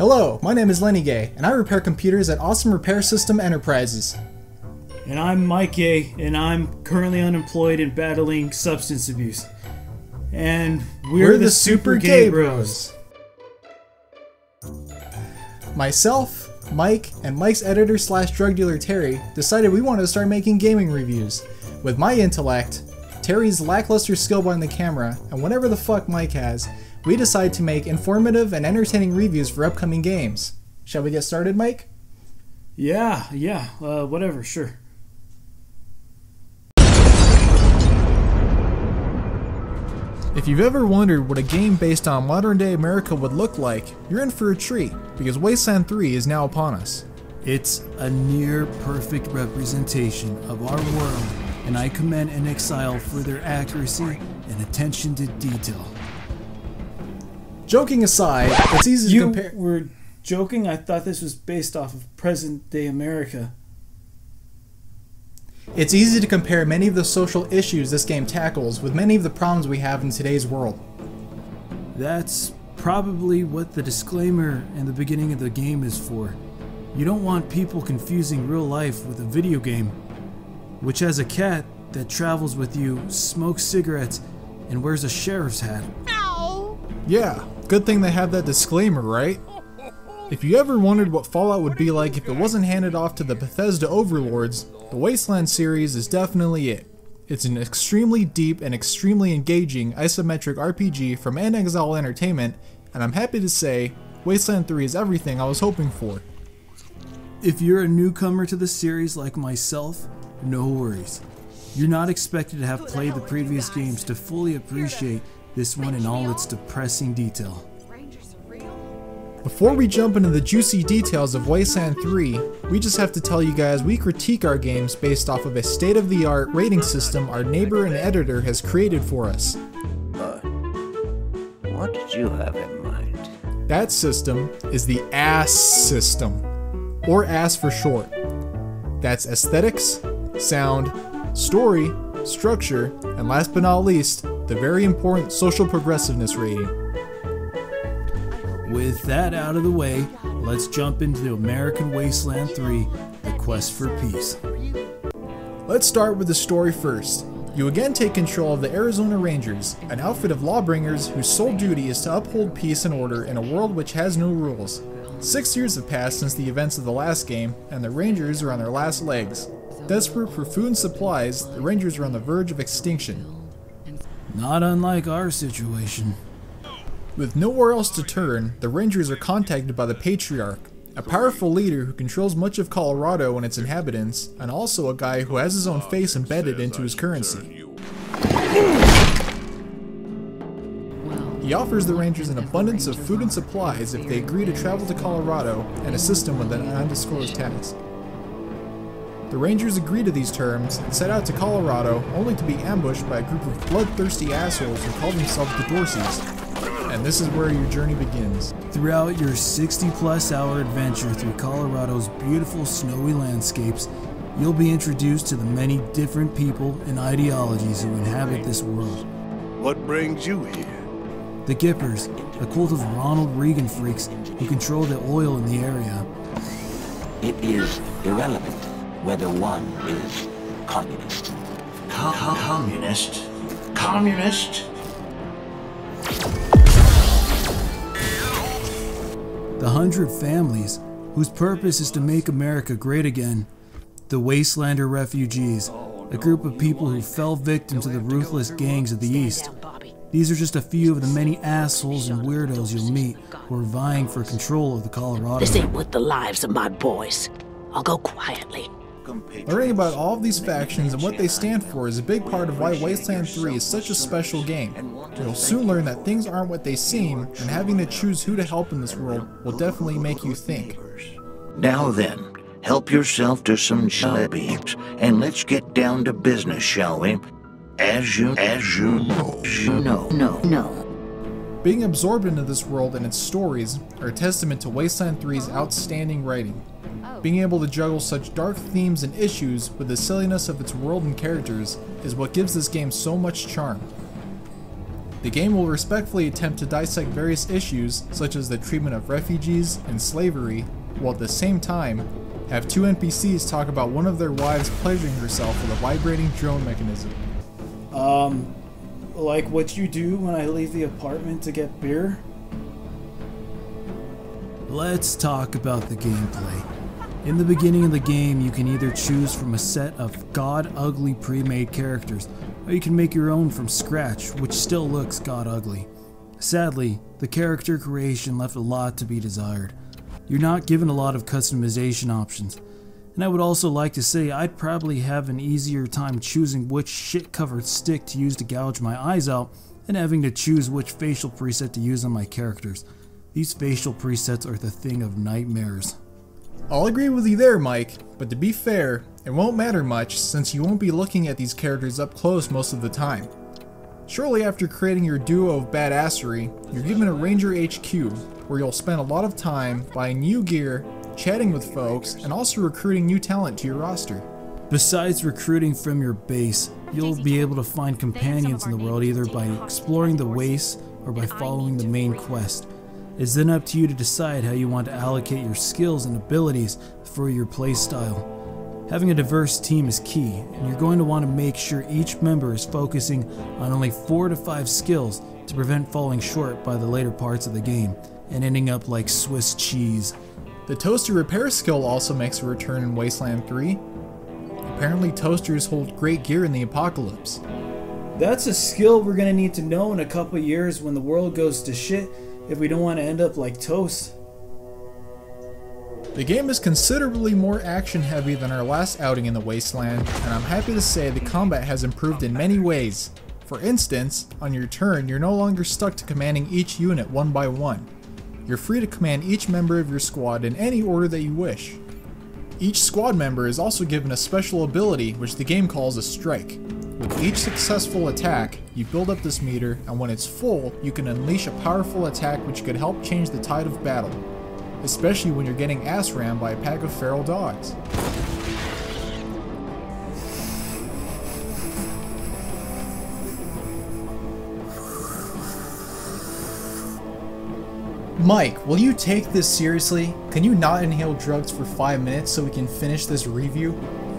Hello, my name is Lenny Gaigh, and I repair computers at Awesome Repair System Enterprises. And I'm Mike Gaigh, and I'm currently unemployed and battling substance abuse. And we're, the, Super Gaigh Bros. Myself, Mike, and Mike's editor slash drug dealer Terry decided we wanted to start making gaming reviews. With my intellect, Terry's lackluster skill behind the camera, and whatever the fuck Mike has, we decide to make informative and entertaining reviews for upcoming games. Shall we get started, Mike? Yeah, yeah, uh, whatever, sure. If you've ever wondered what a game based on modern day America would look like, you're in for a treat, because Wasteland 3 is now upon us. It's a near perfect representation of our world, and I commend inXile for their accuracy and attention to detail. Joking aside, it's easy to You compare. were joking? I thought this was based off of present day America. It's easy to compare many of the social issues this game tackles with many of the problems we have in today's world. That's probably what the disclaimer in the beginning of the game is for. You don't want people confusing real life with a video game, which has a cat that travels with you, smokes cigarettes, and wears a sheriff's hat. No! Yeah, good thing they have that disclaimer, right? If you ever wondered what Fallout would be like if it wasn't handed off to the Bethesda overlords, the Wasteland series is definitely it. It's an extremely deep and extremely engaging isometric RPG from inXile Entertainment, and I'm happy to say, Wasteland 3 is everything I was hoping for. If you're a newcomer to the series like myself, no worries. You're not expected to have played the previous games to fully appreciate this one in all its depressing detail. Before we jump into the juicy details of Wasteland 3, we just have to tell you guys we critique our games based off of a state of the art rating system our neighbor and editor has created for us. Uh, what did you have in mind? That system is the ASS system, or ASS for short. That's aesthetics, sound, story, structure, and last but not least, the very important social progressiveness rating. With that out of the way, let's jump into American Wasteland 3 The Quest for Peace. Let's start with the story first. You again take control of the Arizona Rangers, an outfit of lawbringers whose sole duty is to uphold peace and order in a world which has no rules. Six years have passed since the events of the last game, and the Rangers are on their last legs. Desperate for food and supplies, the Rangers are on the verge of extinction. Not unlike our situation. With nowhere else to turn, the Rangers are contacted by the Patriarch, a powerful leader who controls much of Colorado and its inhabitants, and also a guy who has his own face embedded into his currency. He offers the Rangers an abundance of food and supplies if they agree to travel to Colorado and assist him with an undisclosed task. The Rangers agree to these terms and set out to Colorado only to be ambushed by a group of bloodthirsty assholes who call themselves the Dorseys. And this is where your journey begins. Throughout your 60 plus hour adventure through Colorado's beautiful snowy landscapes, you'll be introduced to the many different people and ideologies who inhabit this world. What brings you here? The Gippers, a cult of Ronald Reagan freaks who control the oil in the area. It is irrelevant whether one is communist. Co- co- communist? Communist? The Hundred Families, whose purpose is to make America great again. The Wastelander Refugees, a group of people who fell victim to the ruthless gangs of the East. These are just a few of the many assholes and weirdos you'll meet who are vying for control of the Colorado. This ain't worth the lives of my boys. I'll go quietly. Learning about all of these factions and what they stand for is a big part of why Wasteland 3 is such a special game. You'll soon learn that things aren't what they seem, and having to choose who to help in this world will definitely make you think. Now then, help yourself to some jellies, and let's get down to business, shall we? As you, as you know, you know. No, no. Being absorbed into this world and its stories are a testament to Wasteland 3's outstanding writing. Being able to juggle such dark themes and issues with the silliness of its world and characters is what gives this game so much charm. The game will respectfully attempt to dissect various issues, such as the treatment of refugees and slavery, while at the same time, have two NPCs talk about one of their wives pleasuring herself with a vibrating drone mechanism. Um, like what you do when I leave the apartment to get beer? Let's talk about the gameplay. In the beginning of the game, you can either choose from a set of god ugly pre made characters, or you can make your own from scratch, which still looks god ugly. Sadly, the character creation left a lot to be desired. You're not given a lot of customization options. And I would also like to say I'd probably have an easier time choosing which shit covered stick to use to gouge my eyes out than having to choose which facial preset to use on my characters. These facial presets are the thing of nightmares. I'll agree with you there, Mike, but to be fair, it won't matter much since you won't be looking at these characters up close most of the time. Shortly after creating your duo of badassery, you're given a Ranger HQ, where you'll spend a lot of time buying new gear, chatting with folks, and also recruiting new talent to your roster. Besides recruiting from your base, you'll be able to find companions in the world either by exploring the wastes or by following the main quest. It's then up to you to decide how you want to allocate your skills and abilities for your playstyle. Having a diverse team is key, and you're going to want to make sure each member is focusing on only 4 to 5 skills to prevent falling short by the later parts of the game and ending up like Swiss cheese. The toaster repair skill also makes a return in Wasteland 3. Apparently, toasters hold great gear in the apocalypse. That's a skill we're gonna need to know in a couple years when the world goes to shit if we don't want to end up like toast. The game is considerably more action heavy than our last outing in the Wasteland, and I'm happy to say the combat has improved in many ways. For instance, on your turn, you're no longer stuck to commanding each unit one by one. You're free to command each member of your squad in any order that you wish. Each squad member is also given a special ability which the game calls a strike. With each successful attack, you build up this meter, and when it's full, you can unleash a powerful attack which could help change the tide of battle, especially when you're getting ass rammed by a pack of feral dogs. Mike, will you take this seriously? Can you not inhale drugs for 5 minutes so we can finish this review?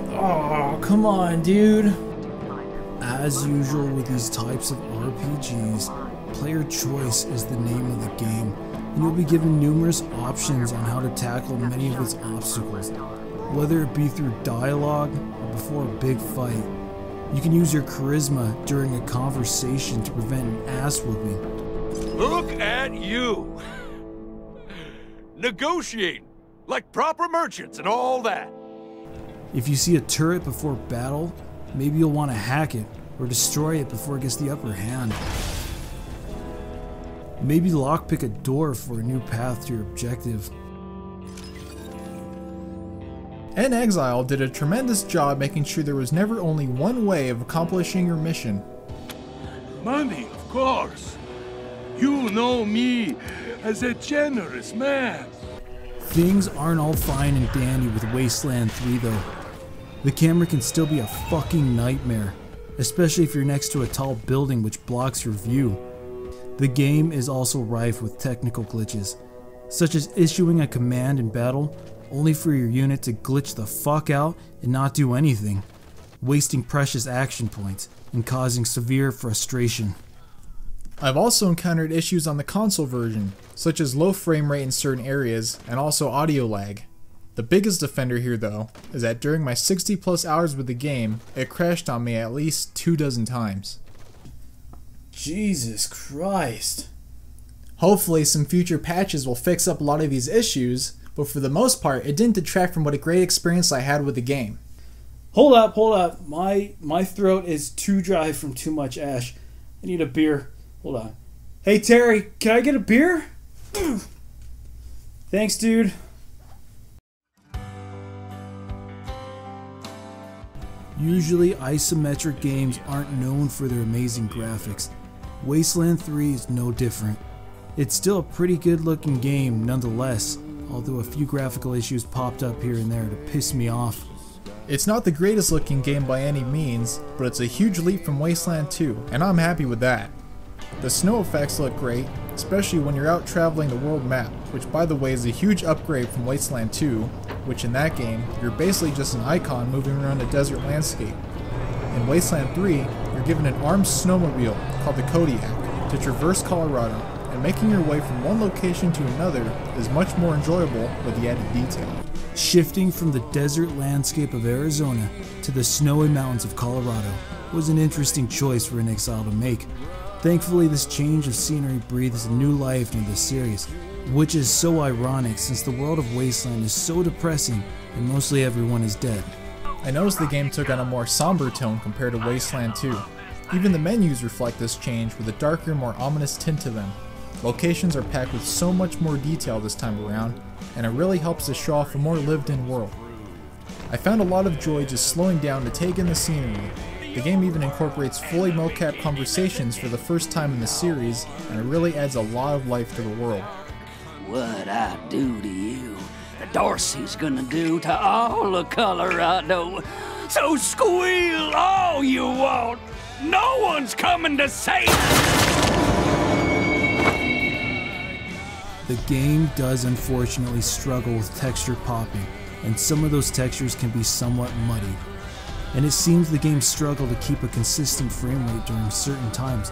Oh, come on, dude. As usual with these types of RPGs, player choice is the name of the game, and you'll be given numerous options on how to tackle many of its obstacles, whether it be through dialogue or before a big fight. You can use your charisma during a conversation to prevent an ass whooping. Look at you! Negotiating like proper merchants and all that. If you see a turret before battle, maybe you'll want to hack it or destroy it before it gets the upper hand. Maybe lockpick a door for a new path to your objective. inXile did a tremendous job making sure there was never only one way of accomplishing your mission. Money, of course. You know me as a generous man. Things aren't all fine and dandy with Wasteland 3 though. The camera can still be a fucking nightmare, especially if you're next to a tall building which blocks your view. The game is also rife with technical glitches, such as issuing a command in battle only for your unit to glitch the fuck out and not do anything, wasting precious action points and causing severe frustration. I've also encountered issues on the console version, such as low frame rate in certain areas and also audio lag. The biggest offender here though, is that during my 60 plus hours with the game, it crashed on me at least two dozen times. Jesus Christ. Hopefully some future patches will fix up a lot of these issues, but for the most part it didn't detract from what a great experience I had with the game. Hold up, hold up. My my throat is too dry from too much ash. I need a beer. Hold on. Hey Terry, can I get a beer? Thanks, dude. Usually, isometric games aren't known for their amazing graphics. Wasteland 3 is no different. It's still a pretty good looking game nonetheless, although a few graphical issues popped up here and there to piss me off. It's not the greatest looking game by any means, but it's a huge leap from Wasteland 2, and I'm happy with that. The snow effects look great, especially when you're out traveling the world map, which by the way is a huge upgrade from Wasteland 2, which in that game, you're basically just an icon moving around a desert landscape. In Wasteland 3, you're given an armed snowmobile called the Kodiak to traverse Colorado, and making your way from one location to another is much more enjoyable with the added detail. Shifting from the desert landscape of Arizona to the snowy mountains of Colorado was an interesting choice for inXile to make. Thankfully, this change of scenery breathes new life into the series, which is so ironic since the world of Wasteland is so depressing and mostly everyone is dead. I noticed the game took on a more somber tone compared to Wasteland 2. Even the menus reflect this change with a darker, more ominous tint to them. Locations are packed with so much more detail this time around, and it really helps to show off a more lived in world. I found a lot of joy just slowing down to take in the scenery. The game even incorporates fully mocap conversations for the first time in the series, and it really adds a lot of life to the world. What I do to you, the Dorsey's gonna do to all of Colorado. So squeal all you want. No one's coming to save The game does unfortunately struggle with texture popping, and some of those textures can be somewhat muddy. And it seems the game struggled to keep a consistent frame rate during certain times,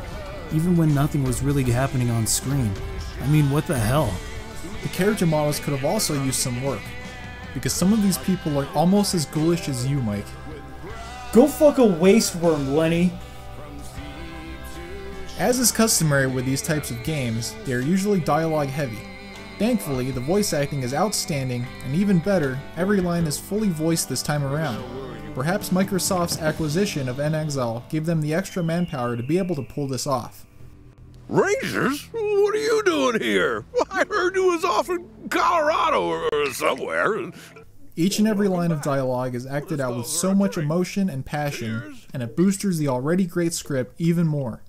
even when nothing was really happening on screen. I mean, what the hell? The character models could have also used some work, because some of these people are almost as ghoulish as you, Mike. Go fuck a waste worm, Lenny. As is customary with these types of games, they are usually dialogue heavy. Thankfully, the voice acting is outstanding, and even better, every line is fully voiced this time around. Perhaps Microsoft's acquisition of inXile gave them the extra manpower to be able to pull this off. Razors? What are you doing here? I heard you was off in Colorado or somewhere. Each and every line of dialogue is acted out with so much emotion and passion, and it boosters the already great script even more.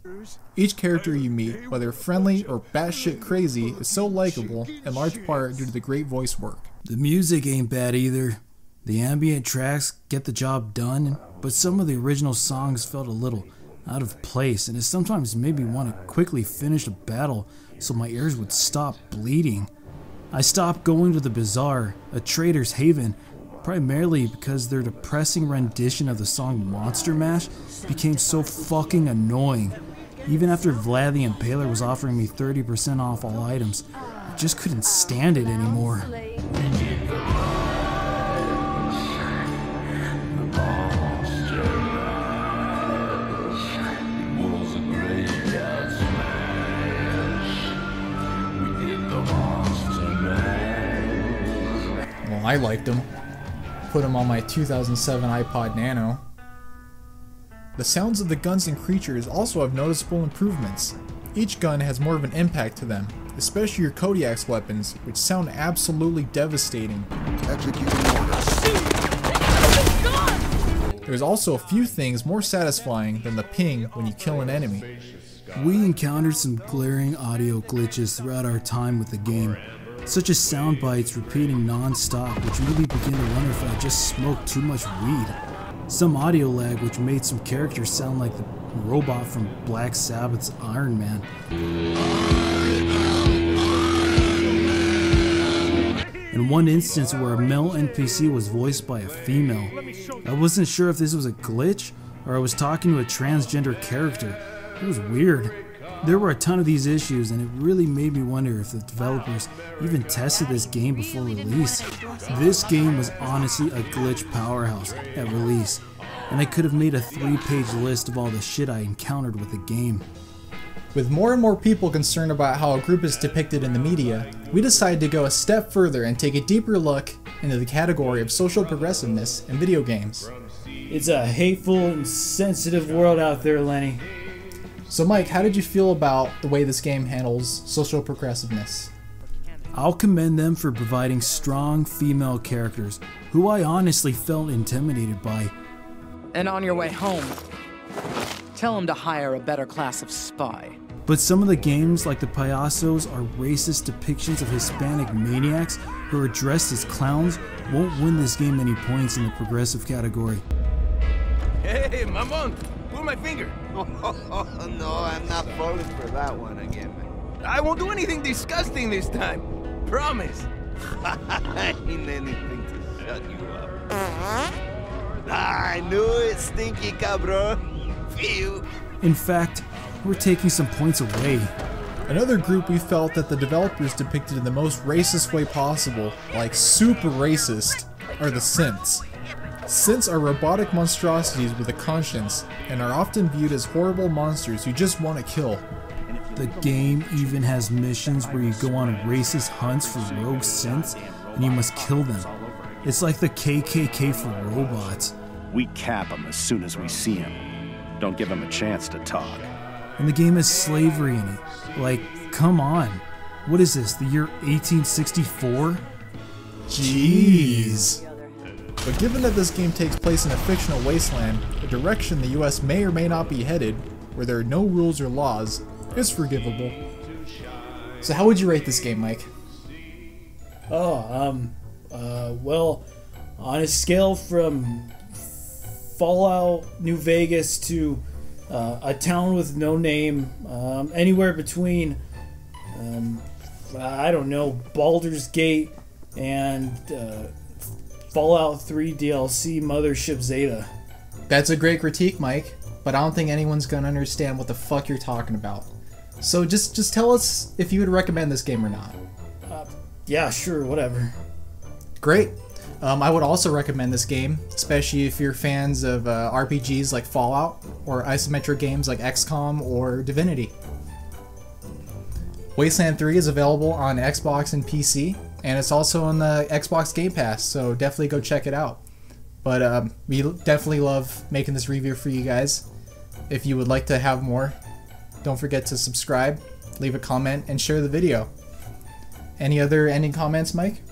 Each character you meet, whether friendly or batshit crazy, is so likable, in large part due to the great voice work. The music ain't bad either. The ambient tracks get the job done, but some of the original songs felt a little out of place, and it sometimes made me want to quickly finish a battle so my ears would stop bleeding. I stopped going to the bazaar, a trader's haven, primarily because their depressing rendition of the song Monster Mash became so fucking annoying. Even after Vlad the Impaler was offering me 30% off all items, I just couldn't stand it anymore. I liked them. Put them on my 2007 iPod Nano. The sounds of the guns and creatures also have noticeable improvements. Each gun has more of an impact to them, especially your Kodiak's weapons, which sound absolutely devastating. There's also a few things more satisfying than the ping when you kill an enemy. We encountered some glaring audio glitches throughout our time with the game, such as sound bites repeating non-stop which made me begin to wonder if I just smoked too much weed. Some audio lag which made some characters sound like the robot from Black Sabbath's Iron Man. In one instance where a male NPC was voiced by a female, I wasn't sure if this was a glitch or I was talking to a transgender character. It was weird. There were a ton of these issues, and it really made me wonder if the developers even tested this game before release. This game was honestly a glitch powerhouse at release, and I could have made a three page list of all the shit I encountered with the game. With more and more people concerned about how a group is depicted in the media, we decided to go a step further and take a deeper look into the category of social progressiveness in video games. It's a hateful and sensitive world out there, Lenny. So, Mike, how did you feel about the way this game handles social progressiveness? I'll commend them for providing strong female characters who I honestly felt intimidated by. And on your way home, tell him to hire a better class of spy. But some of the games, like the Payasos, are racist depictions of Hispanic maniacs who are dressed as clowns, won't win this game any points in the progressive category. Hey, Mamon, pull my finger. Oh, no, I'm not falling for that one again. I won't do anything disgusting this time. Promise. Ain't anything to shut you up. I knew it, stinky cabron. Phew. In fact, we're taking some points away. Another group we felt that the developers depicted in the most racist way possible, like super racist, are the synths. Synths are robotic monstrosities with a conscience, and are often viewed as horrible monsters you just want to kill. The game even has missions where you go on racist hunts for rogue synths, and you must kill them. It's like the KKK for robots. We cap them as soon as we see them. Don't give them a chance to talk. And the game has slavery in it. Like, come on. What is this, the year 1864? Jeez. But given that this game takes place in a fictional wasteland, a direction the US may or may not be headed, where there are no rules or laws, is forgivable. So how would you rate this game, Mike? Oh, um, uh, well, on a scale from Fallout New Vegas to uh, a town with no name, um, anywhere between, um, I don't know, Baldur's Gate and uh, Fallout 3 DLC Mothership Zeta. That's a great critique, Mike, but I don't think anyone's gonna understand what the fuck you're talking about. So just just tell us if you would recommend this game or not. Uh, yeah, sure, whatever. Great. Um, I would also recommend this game, especially if you're fans of uh, RPGs like Fallout or isometric games like XCOM or Divinity. Wasteland 3 is available on Xbox and PC, and it's also on the Xbox Game Pass, so definitely go check it out. But um, we definitely love making this review for you guys. If you would like to have more, don't forget to subscribe, leave a comment, and share the video. Any other ending comments, Mike?